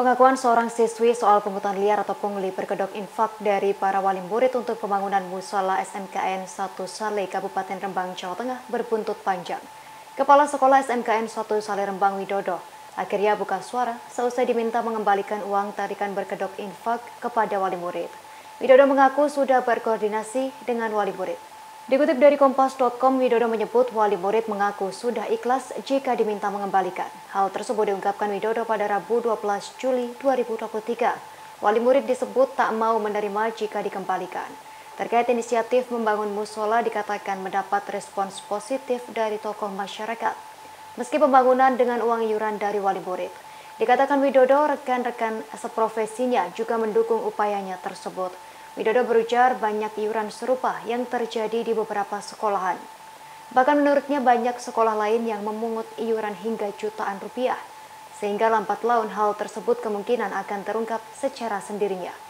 Pengakuan seorang siswi soal pungutan liar atau pungli berkedok infak dari para wali murid untuk pembangunan musola SMKN 1 Sale Kabupaten Rembang, Jawa Tengah berbuntut panjang. Kepala Sekolah SMKN 1 Sale Rembang Widodo akhirnya buka suara seusai diminta mengembalikan uang tarikan berkedok infak kepada wali murid. Widodo mengaku sudah berkoordinasi dengan wali murid. Dikutip dari Kompas.com, Widodo menyebut wali murid mengaku sudah ikhlas jika diminta mengembalikan. Hal tersebut diungkapkan Widodo pada Rabu 12 Juli 2023. Wali murid disebut tak mau menerima jika dikembalikan. Terkait inisiatif membangun musola dikatakan mendapat respons positif dari tokoh masyarakat. Meski pembangunan dengan uang iuran dari wali murid. Dikatakan Widodo, rekan-rekan seprofesinya juga mendukung upayanya tersebut. Widodo berujar banyak iuran serupa yang terjadi di beberapa sekolahan. Bahkan menurutnya banyak sekolah lain yang memungut iuran hingga jutaan rupiah. Sehingga lambat laun hal tersebut kemungkinan akan terungkap secara sendirinya.